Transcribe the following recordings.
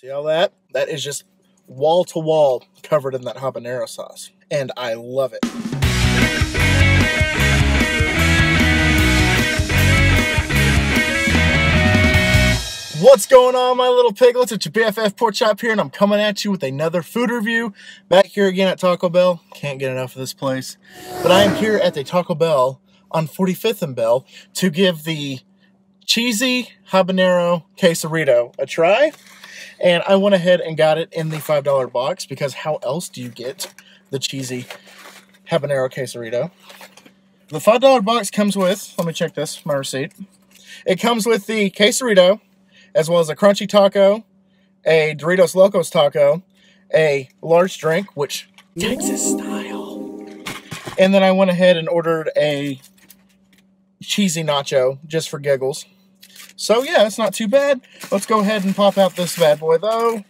See all that? That is just wall to wall covered in that habanero sauce. And I love it. What's going on, my little piglets? It's your BFF Pork Chop here, and I'm coming at you with another food review. Back here again at Taco Bell. Can't get enough of this place. But I am here at the Taco Bell on 45th and Bell to give the cheesy habanero quesarito a try. And I went ahead and got it in the $5 box because how else do you get the cheesy habanero quesarito? The $5 box comes with, let me check this, my receipt. It comes with the quesarito, as well as a crunchy taco, a Doritos Locos taco, a large drink, which Texas style. And then I went ahead and ordered a cheesy nacho just for giggles. So yeah, it's not too bad. Let's go ahead and pop out this bad boy though.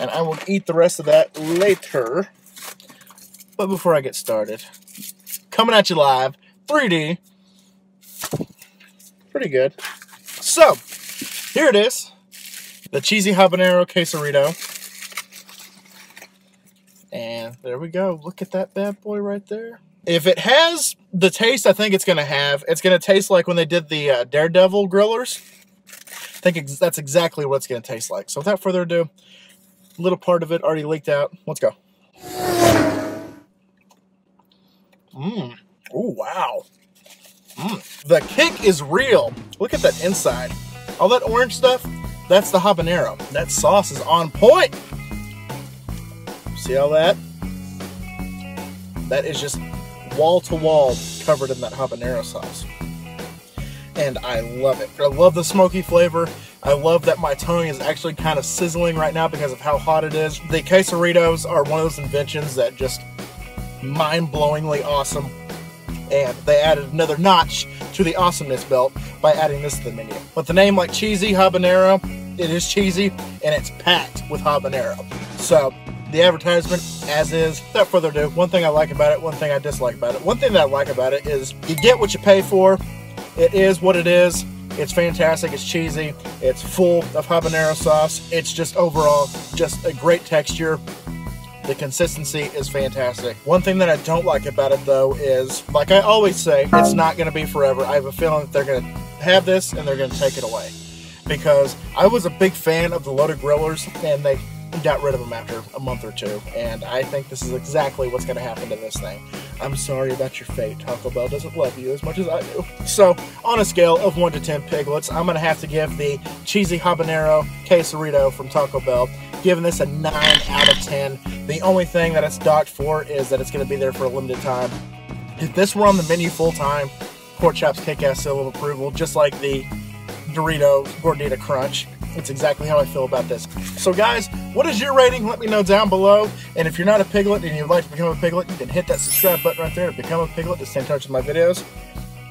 And I will eat the rest of that later. But before I get started, coming at you live, 3D. Pretty good. So, here it is. The cheesy habanero quesarito. And there we go. Look at that bad boy right there. If it has the taste I think it's going to have, it's going to taste like when they did the uh, Daredevil grillers. I think ex that's exactly what it's going to taste like. So without further ado, little part of it already leaked out. Let's go. Mmm. Oh, wow. Mmm. The kick is real. Look at that inside. All that orange stuff, that's the habanero. That sauce is on point. See all that? That is just wall to wall covered in that habanero sauce. And I love it. I love the smoky flavor. I love that my tongue is actually kind of sizzling right now because of how hot it is. The quesaritos are one of those inventions that just mind-blowingly awesome. And they added another notch to the awesomeness belt by adding this to the menu. With the name like Cheesy Habanero, it is cheesy and it's packed with habanero. So the advertisement as is. Without further ado, one thing I like about it, one thing I dislike about it. One thing that I like about it is you get what you pay for. It is what it is. It's fantastic. It's cheesy. It's full of habanero sauce. It's just overall just a great texture. The consistency is fantastic. One thing that I don't like about it though is, like I always say, it's not going to be forever. I have a feeling that they're going to have this and they're going to take it away. Because I was a big fan of the loaded grillers and they got rid of them after a month or two. And I think this is exactly what's going to happen to this thing. I'm sorry about your fate. Taco Bell doesn't love you as much as I do. So, on a scale of 1 to 10 piglets, I'm going to have to give the cheesy habanero quesarito from Taco Bell, giving this a 9 out of 10. The only thing that it's docked for is that it's going to be there for a limited time. If this were on the menu full time, Pork Chop's kick-ass seal of approval, just like the Dorito Gordita Crunch. It's exactly how I feel about this. So guys, what is your rating? Let me know down below. And if you're not a piglet and you'd like to become a piglet, you can hit that subscribe button right there to become a piglet to stay in touch with my videos.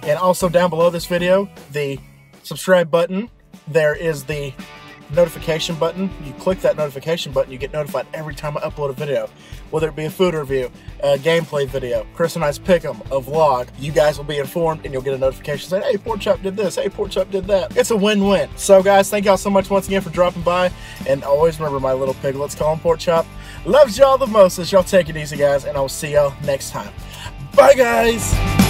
And also down below this video, the subscribe button, there is the notification button. You click that notification button, you get notified every time I upload a video. Whether it be a food review, a gameplay video, Chris and I's pick'em, a vlog, you guys will be informed and you'll get a notification saying, hey, Pork Chop did this, hey, Pork Chop did that. It's a win-win. So guys, thank y'all so much once again for dropping by. And always remember my little piglets, Kollin Pork Chop. Loves y'all the most. As y'all take it easy, guys, and I'll see y'all next time. Bye, guys.